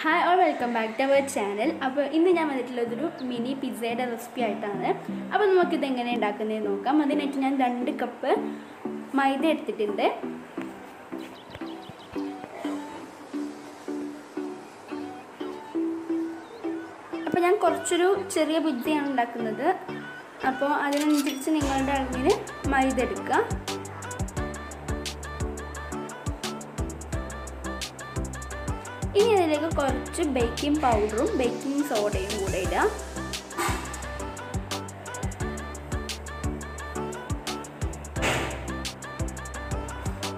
Hi all welcome back to our channel അപ്പോൾ ഇന്ന് ഞാൻ വന്നിട്ടുള്ളതൊരു മിനി പിസ്സയുടെ റെസിപ്പി ആയിട്ടാണ്. അപ്പോൾ നമുക്കിത് എങ്ങനെ ഉണ്ടാക്കുന്നതെന്ന് നോക്കാം. അതിനായിട്ട് ഞാൻ രണ്ട് കപ്പ് മൈദ എടുത്തിട്ടുണ്ട്. അപ്പോൾ ഞാൻ കുറച്ചൊരു ചെറിയ പിസ്സയാണ് ഉണ്ടാക്കുന്നത്. അപ്പോൾ അതിനനുസരിച്ച് നിങ്ങളുടെ അളവിന് മൈദ എടുക്കുക. ഇനി ഇതിലേക്ക് കുറച്ച് ബേക്കിംഗ് പൗഡറും ബേക്കിംഗ് സോഡയും കൂടെ ഇടാം.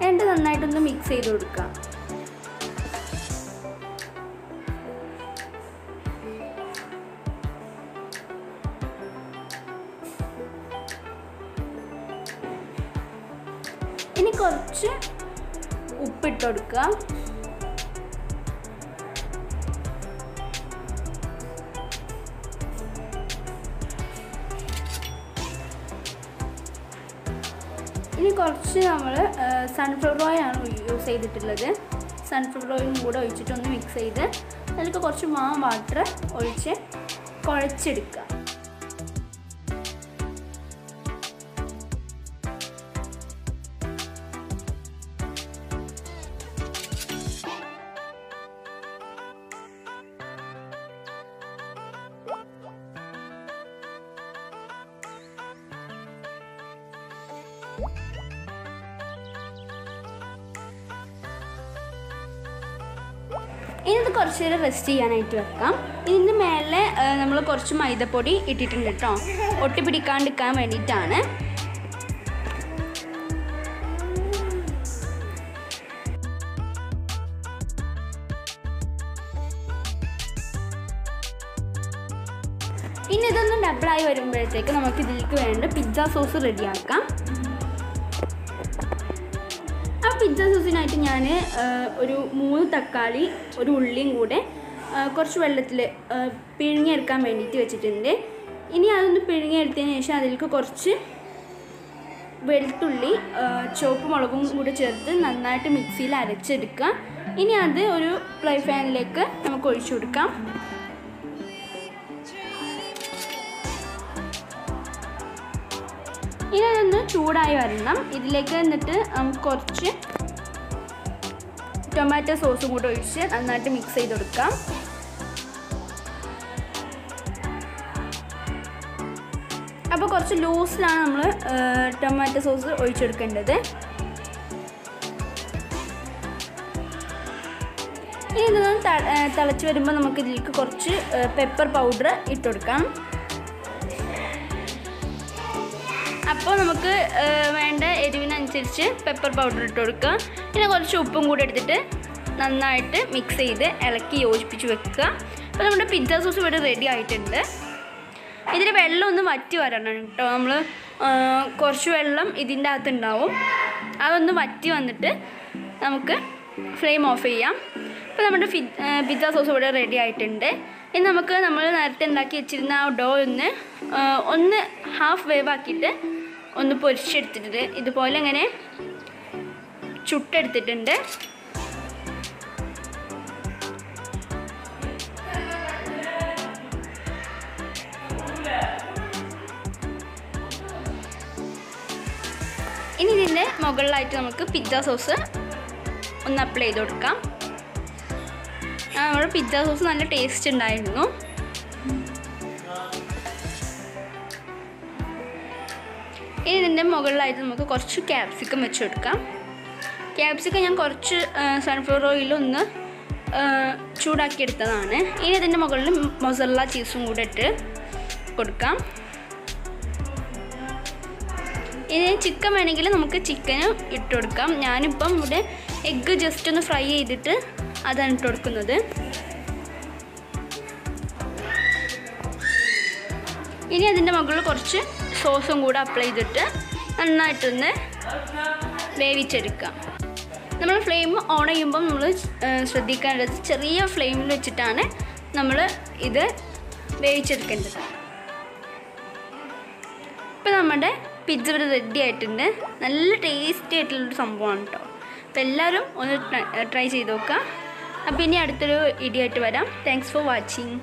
രണ്ട് നന്നായിട്ടൊന്ന് മിക്സ് ചെയ്ത് കൊടുക്കാം. ഇനി കുറച്ച് ഉപ്പിട്ട് കൊടുക്കുക ഇനി കുറച്ച് നമ്മൾ സൺഫ്ലവർ ആണ് യൂസ് ചെയ്തിട്ടുള്ളത്. സൺഫ്ലവർ ഓയിലും കൂടെ ഒഴിച്ചിട്ട് ഒന്ന് മിക്സ് ചെയ്ത് അതിലേക്ക് കുറച്ച് മാ വാട്ടർ ഒഴിച്ച് കുഴച്ചെടുക്കുക. ഇത് കുറച്ച് നേരം റെസ്റ്റ് ചെയ്യാനായിട്ട് വെക്കാം. ഇതിന്റെ മേലെ നമ്മൾ കുറച്ച് മൈദപ്പൊടി ഇട്ടിട്ടുണ്ട് കേട്ടോ ഒട്ടി പിടിക്കാണ്ടിരിക്കാൻ വേണ്ടിയിട്ടാണ്. ഇനി ഇതൊന്ന് ഡബിളായി വരുമ്പോഴത്തേക്ക് നമുക്ക് ഇതിലേക്ക് വേണ്ട പിസ്സ സോസ് റെഡിയാക്കാം ആ പിജ്ജ സോസിനായിട്ട് ഞാൻ ഒരു മൂന്ന് തക്കാളി ഒരു ഉള്ളിയും കൂടെ കുറച്ച് വെള്ളത്തിൽ പിഴുങ്ങിയെടുക്കാൻ വേണ്ടിയിട്ട് വെച്ചിട്ടുണ്ട്. ഇനി അതൊന്ന് പിഴുങ്ങിയെടുത്തതിന് ശേഷം അതിലേക്ക് കുറച്ച് വെളുത്തുള്ളി ചുവപ്പ് മുളകും കൂടെ ചേർത്ത് നന്നായിട്ട് മിക്സിയിൽ അരച്ചെടുക്കുക. ഇനി അത് ഒരു ഫ്രൈ പാനിലേക്ക് നമുക്ക് ഒഴിച്ചു കൊടുക്കാം. ഇനി അതൊന്ന് ചൂടായി വരണം ഇതിലേക്ക് എന്നിട്ട് നമുക്ക് കുറച്ച് ടൊമാറ്റോ സോസും കൂടെ ഒഴിച്ച് നന്നായിട്ട് മിക്സ് ചെയ്ത് കൊടുക്കാം. അപ്പോൾ കുറച്ച് ലൂസിലാണ് നമ്മൾ ടൊമാറ്റോ സോസ് ഒഴിച്ചെടുക്കേണ്ടത്. ഇനി ഇതൊന്ന് തിളച്ച് വരുമ്പോൾ നമുക്കിതിലേക്ക് കുറച്ച് പെപ്പർ പൗഡർ ഇട്ട് അപ്പോൾ നമുക്ക് വേണ്ട എരിവിനനുസരിച്ച് പെപ്പർ പൗഡർ ഇട്ട് കൊടുക്കുക. പിന്നെ കുറച്ച് ഉപ്പും കൂടി എടുത്തിട്ട് നന്നായിട്ട് മിക്സ് ചെയ്ത് ഇളക്കി യോജിപ്പിച്ച് വെക്കുക. അപ്പോൾ നമ്മുടെ പിസ്സ സോസ് ഇവിടെ റെഡി ആയിട്ടുണ്ട്. ഇതിൽ വെള്ളം ഒന്ന് വറ്റി വരണം കേട്ടോ. നമ്മൾ കുറച്ച് വെള്ളം ഇതിന്റെ അകത്ത് ഉണ്ടാവും. അതൊന്ന് വറ്റി വന്നിട്ട് നമുക്ക് ഫ്ലെയിം ഓഫ് ചെയ്യാം. അപ്പോൾ നമ്മുടെ പിസ്സ സോസ് ഇവിടെ റെഡി ആയിട്ടുണ്ട്. ഇനി നമുക്ക് നമ്മൾ നേരത്തെ ഉണ്ടാക്കി വെച്ചിരുന്ന ആ ഡോ ഒന്ന് ഒന്ന് ഹാഫ് വേവ് ആക്കിയിട്ട് ഒന്ന് പൊരിച്ചെടുത്തിട്ടുണ്ട്. ഇതുപോലെ ഇങ്ങനെ ചുട്ടെടുത്തിട്ടുണ്ട്. ഇനി ഇതിന്റെ മുകളിലായിട്ട് നമുക്ക് പിസ്സ സോസ് ഒന്ന് അപ്ലൈ ചെയ്ത് കൊടുക്കാം. നമ്മുടെ പിസ്സ സോസ് നല്ല ടേസ്റ്റ് ഉണ്ടായിരുന്നു. ഇനി ഇതിന്റെ മുകളിലായിട്ട് നമുക്ക് കുറച്ച് ക്യാപ്സിക്കം വെച്ച് കൊടുക്കാം. ക്യാപ്സിക്കം ഞാൻ കുറച്ച് സൺഫ്ലവർ ഓയിലൊന്ന് ചൂടാക്കി എടുത്തതാണ്. ഇനി ഇതിന്റെ മുകളിൽ മൊസല്ല ചീസും കൂടെ ഇട്ട് കൊടുക്കാം. ഇനി ചിക്കൻ വേണമെങ്കിൽ നമുക്ക് ചിക്കനും ഇട്ട് കൊടുക്കാം. ഞാനിപ്പം ഇവിടെ എഗ്ഗ് ജസ്റ്റ് ഒന്ന് ഫ്രൈ ചെയ്തിട്ട് അതാണ് ഇട്ട് കൊടുക്കുന്നത്. ഇനി അതിന്റെ മുകളിൽ കുറച്ച് സോസും കൂടെ അപ്ലൈ ചെയ്തിട്ട് നന്നായിട്ടൊന്ന് വേവിച്ചെടുക്കാം. നമ്മൾ ഫ്ലെയിം ഓൺ ചെയ്യുമ്പം നമ്മൾ ശ്രദ്ധിക്കേണ്ടത് ചെറിയ ഫ്ലെയിമിൽ വെച്ചിട്ടാണ് നമ്മൾ ഇത് വേവിച്ചെടുക്കേണ്ടത്. ഇപ്പം നമ്മുടെ പിജ്ജ ഇവിടെ റെഡി ആയിട്ടുണ്ട്. നല്ല ടേസ്റ്റി ആയിട്ടുള്ളൊരു സംഭവമാണ് കേട്ടോ അപ്പോൾ എല്ലാവരും ഒന്ന് ട്രൈ ചെയ്ത് നോക്കുക. അപ്പോൾ ഇനി അടുത്തൊരു ഇടിയായിട്ട് വരാം. Thanks for watching